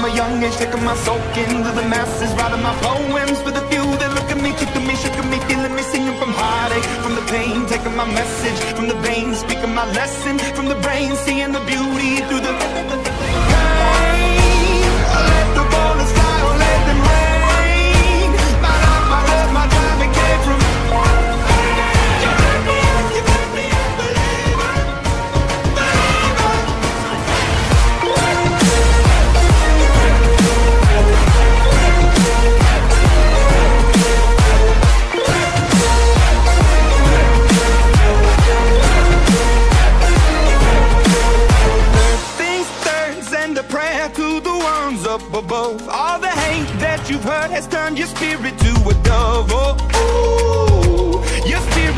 from a young age, taking my soul into the masses, writing my poems for the few that look at me, keeping me, shaking me, feeling me, singing from heartache, from the pain, taking my message from the veins, speaking my lesson from the brain, seeing the beauty through the prayer to the ones up above. All the hate that you've heard has turned your spirit to a dove. Oh, your spirit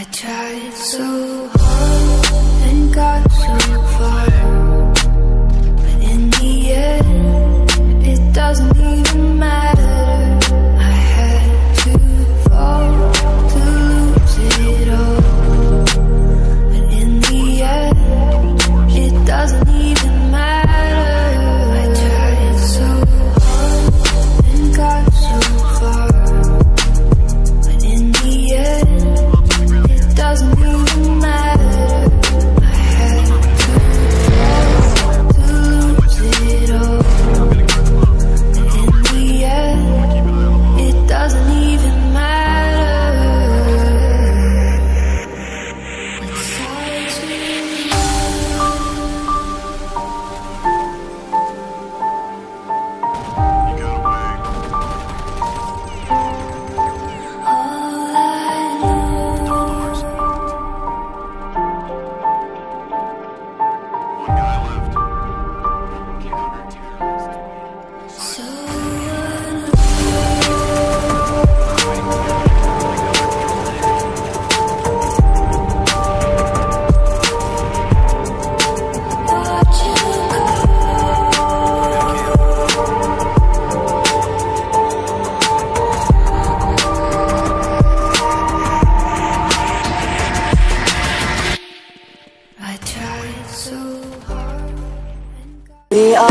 I tried so hard and got so